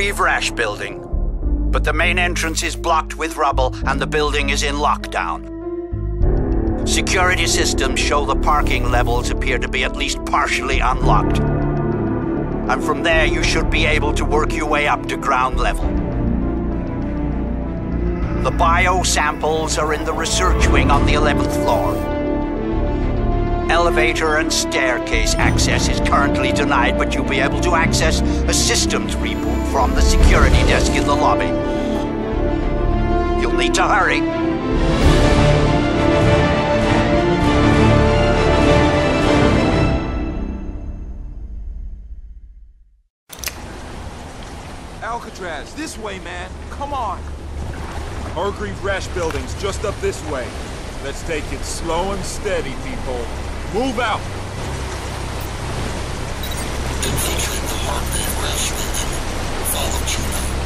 Hargreave-Rasch building. But the main entrance is blocked with rubble and the building is in lockdown. Security systems show the parking levels appear to be at least partially unlocked. And from there you should be able to work your way up to ground level. The bio samples are in the research wing on the 11th floor. Elevator and staircase access is currently denied, but you'll be able to access a systems reboot from the security desk in the lobby. You'll need to hurry. Alcatraz, this way, man. Come on. Hargreave-Rasch building's just up this way. Let's take it slow and steady, people. Move out! Infiltrate the. Follow Juno.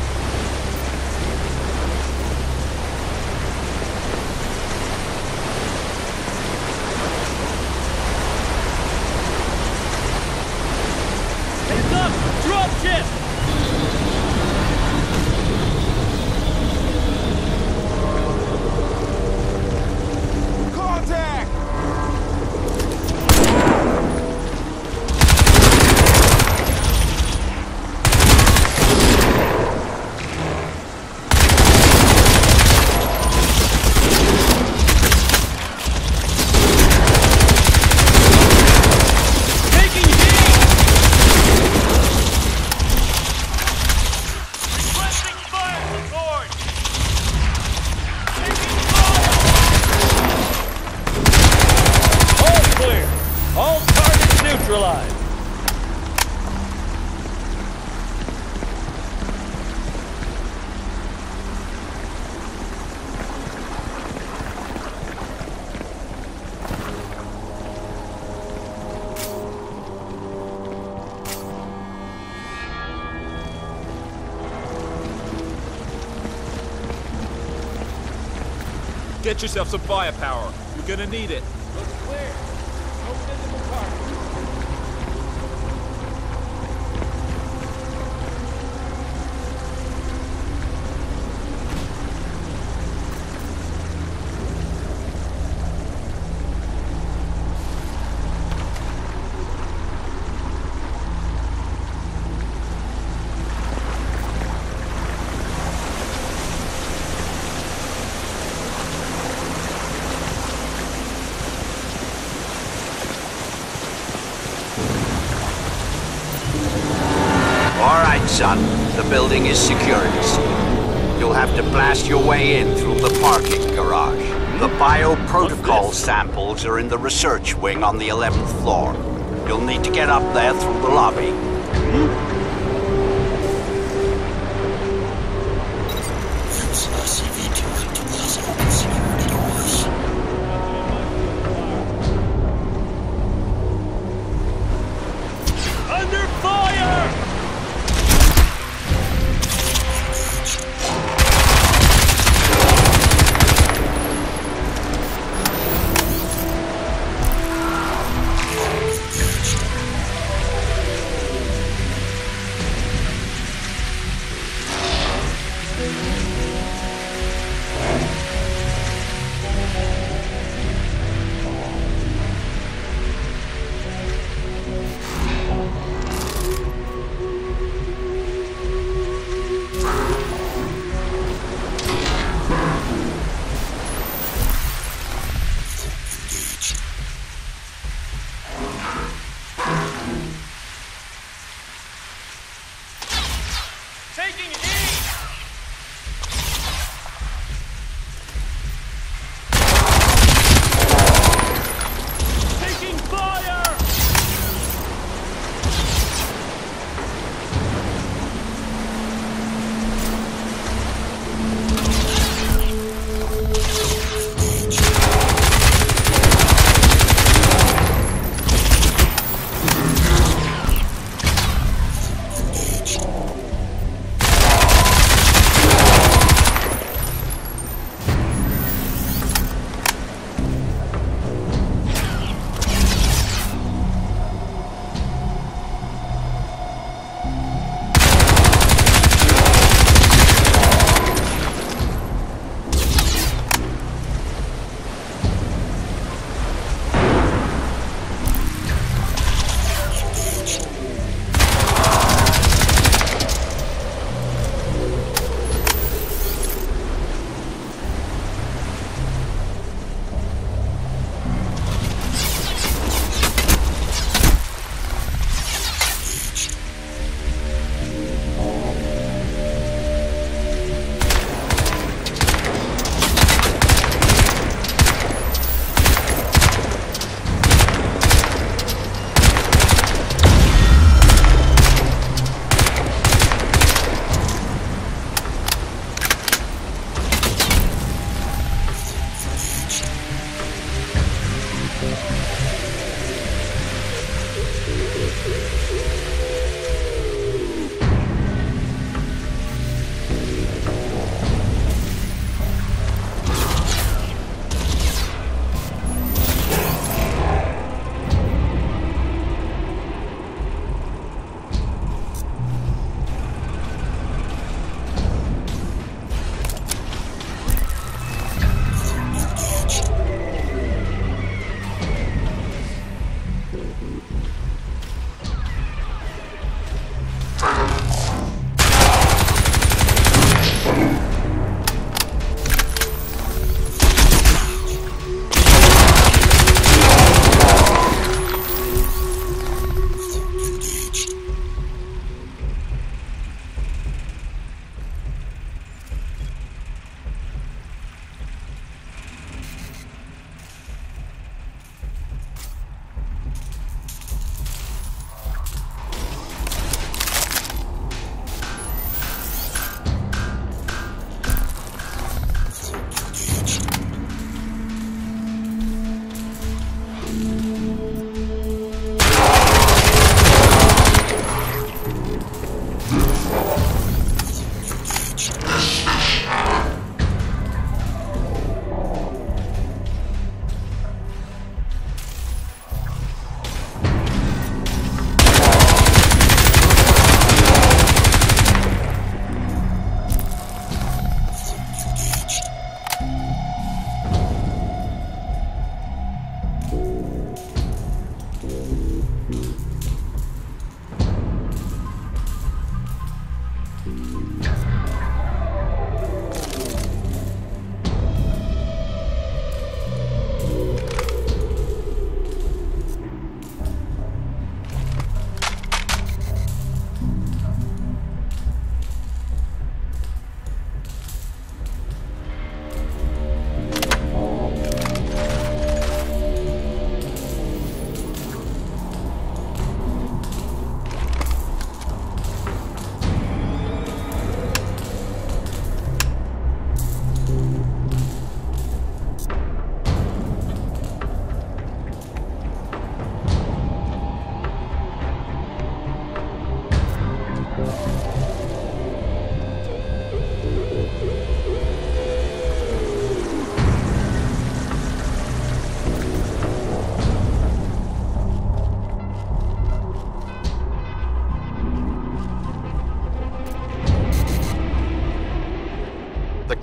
Get yourself some firepower. You're gonna need it. No visible targets. All right, son. The building is secured. You'll have to blast your way in through the parking garage. The bioprotocol samples are in the research wing on the 11th floor. You'll need to get up there through the lobby. Use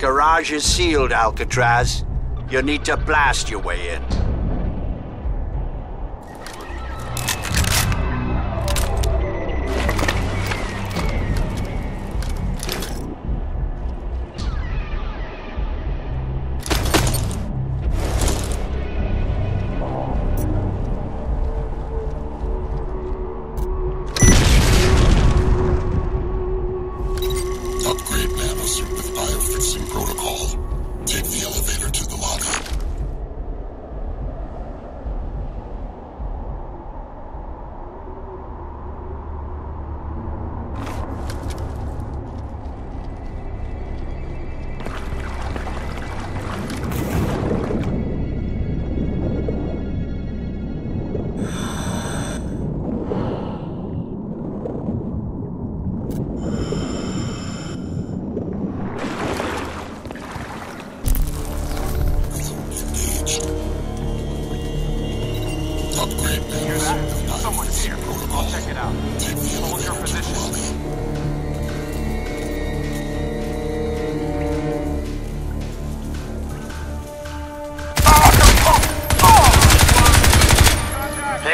garage is sealed, Alcatraz. You need to blast your way in.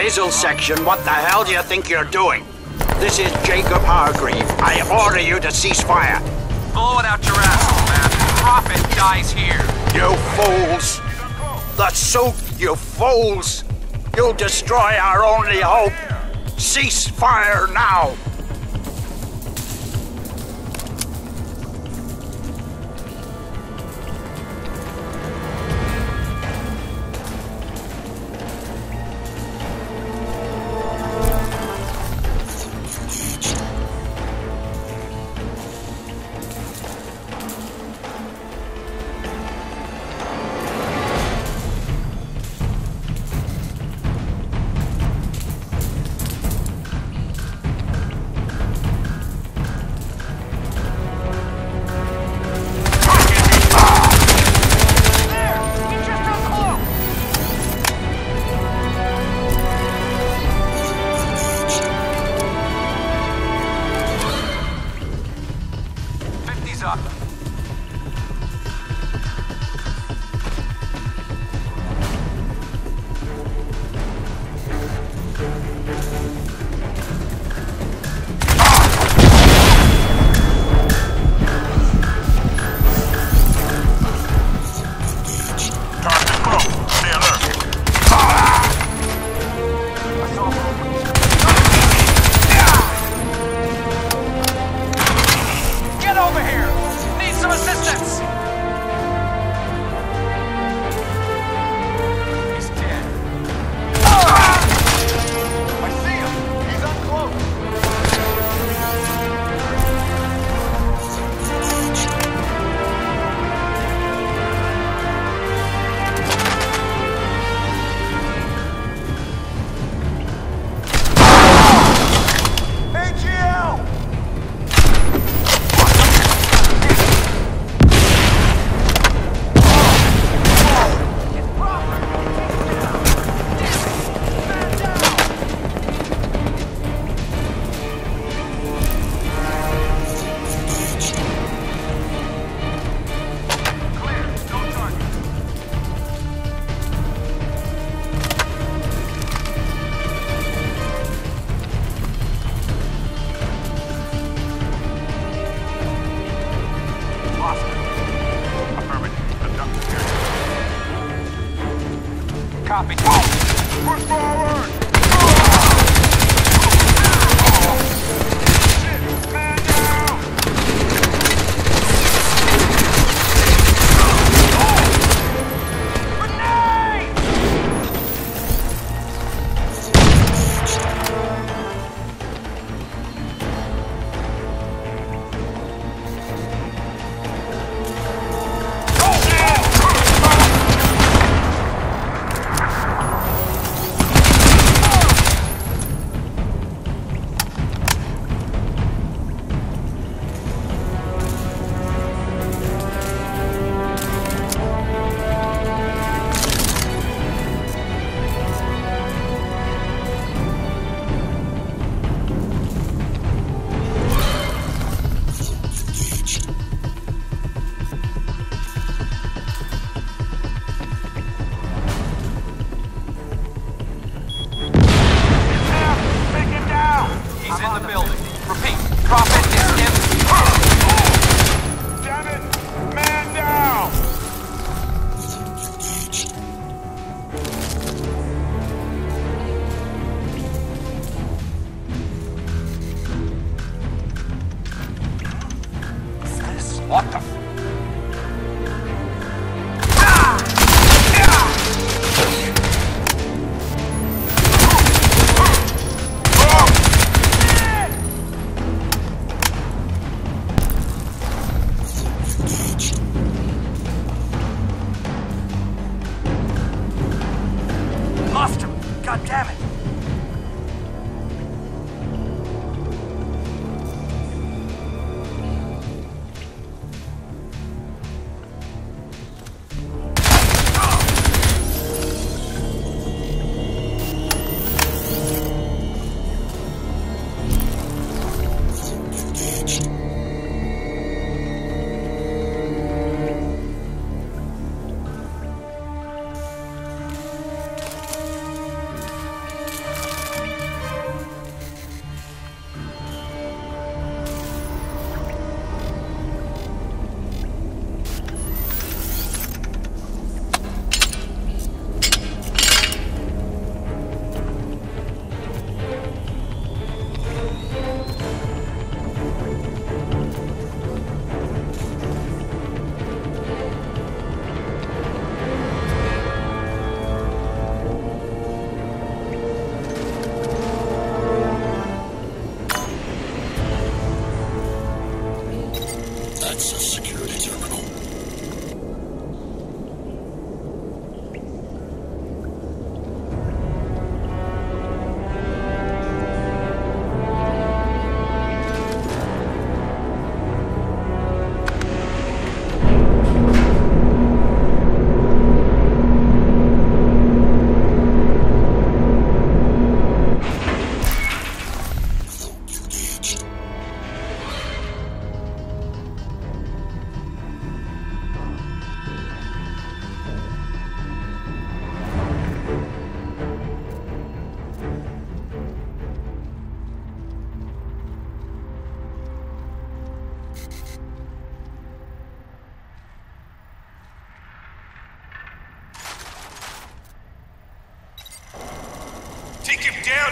Hazel section, what the hell do you think you're doing? This is Jacob Hargreave. I order you to cease fire. Blow it out your asshole, man. Prophet dies here. You fools! The suit, you fools! You'll destroy our only hope! Cease fire now!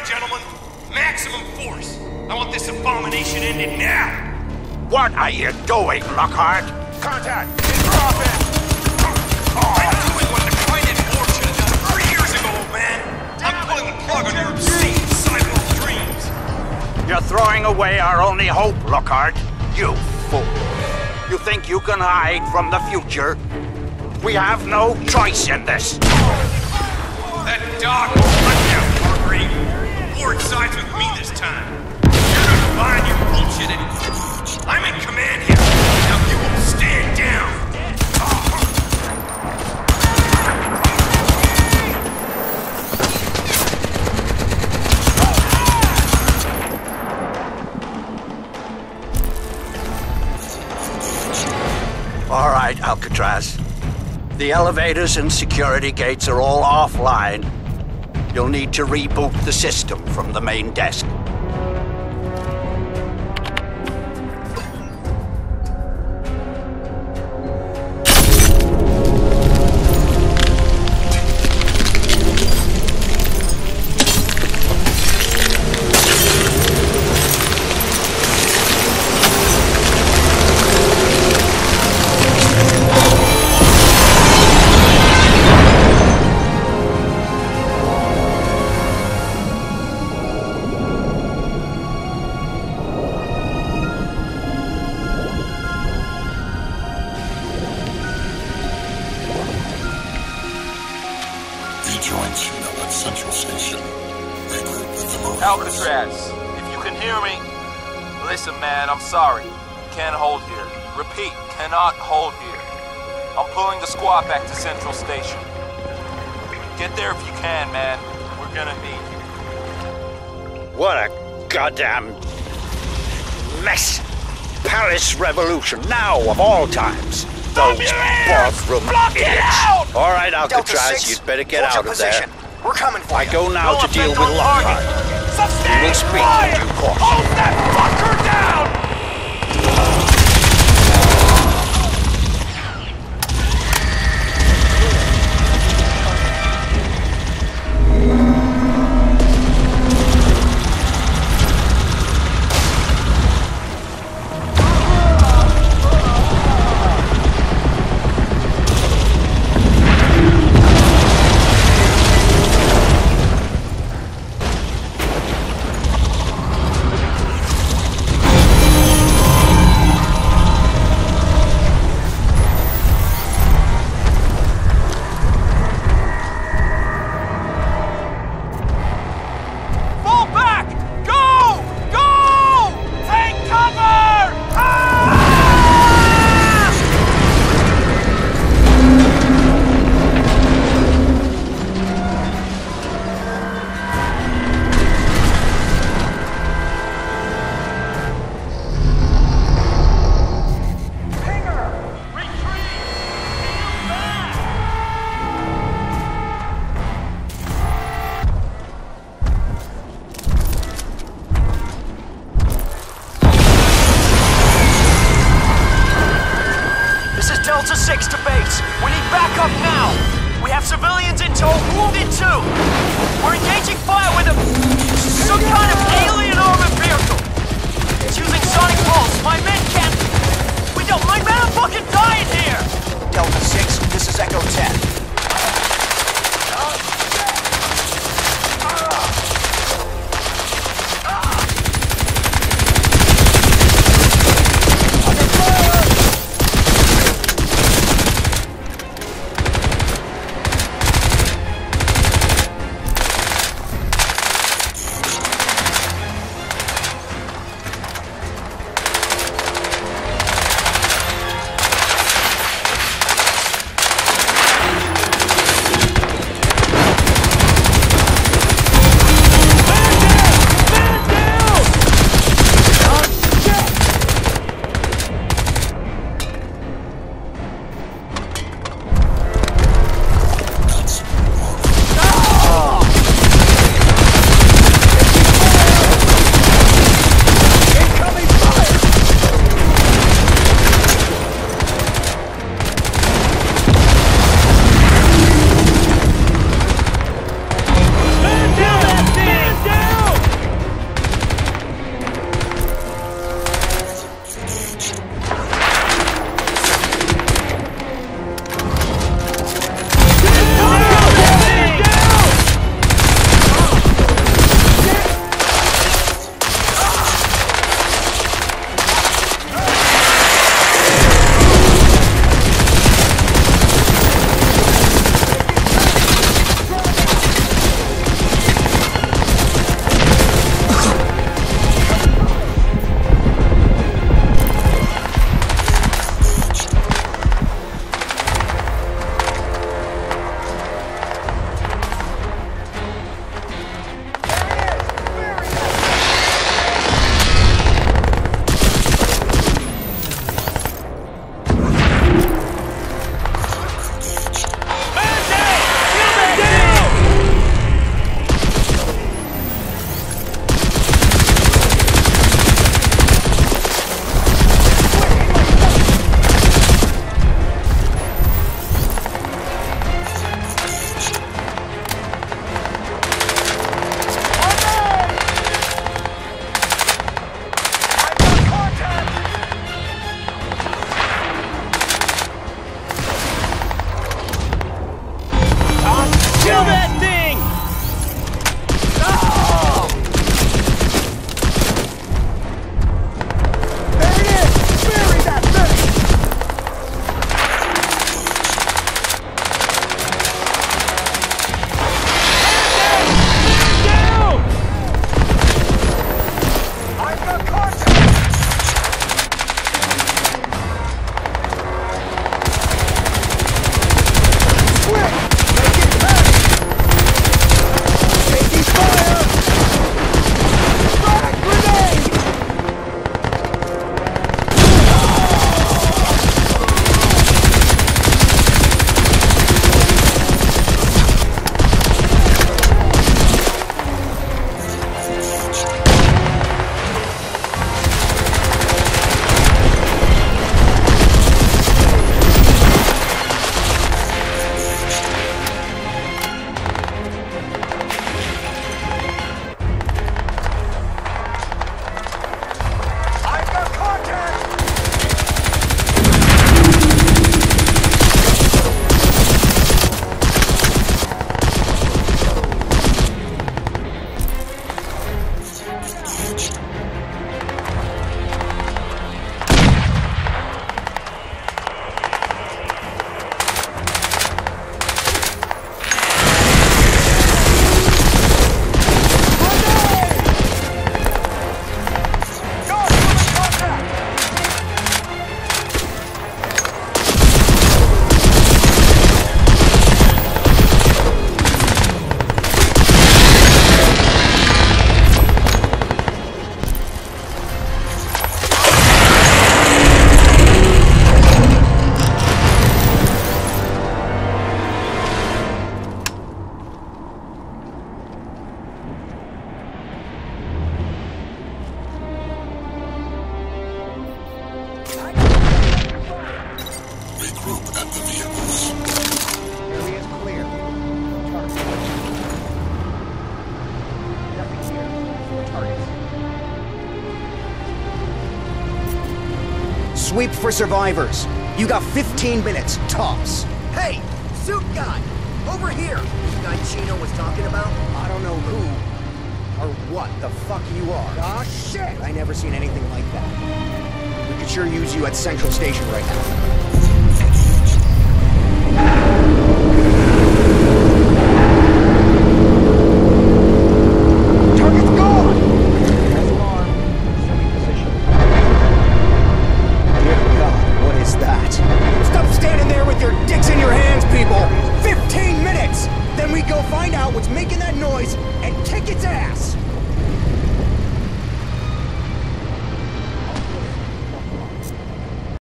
Gentlemen! Maximum force! I want this abomination ended now! What are you doing, Lockhart? Contact! Incoming! I'm doing what the CryNet Board should have done three years ago, old man! I'm pulling the plug on your obscene cyborg dreams! You're throwing away our only hope, Lockhart. You fool. You think you can hide from the future? We have no choice in this. That dog The elevators and security gates are all offline. You'll need to reboot the system from the main desk. Goddamn mess! Paris Revolution, now of all times. Those bathroom idiots. All right, Alcatraz, you'd better get out of there. We're coming for I you. go now No to deal with Lockhart. target. We will speak in due course. Hold that fucker down! 6, this is Echo 10. Sweep for survivors. You got 15 minutes, tops. Hey, suit guy! Over here! The guy Chino was talking about? I don't know who or what the fuck you are. Ah, shit! I never seen anything like that. We could sure use you at Central Station right now.